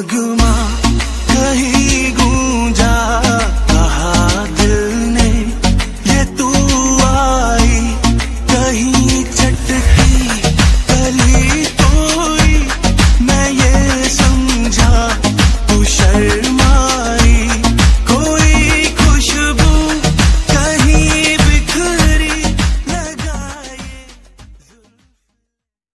Sağıma